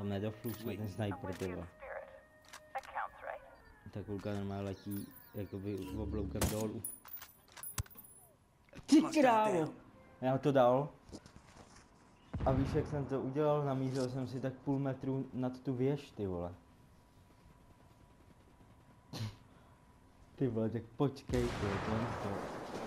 Tam nedoflu jsme ten sniper, ty vole. Ta kulka normálně letí jakoby obloukem dolů. Ty krávo! Já to dal. A víš, jak jsem to udělal? Namířil jsem si tak půl metru nad tu věž, ty vole. Ty vole, tak počkej, ty, to je to.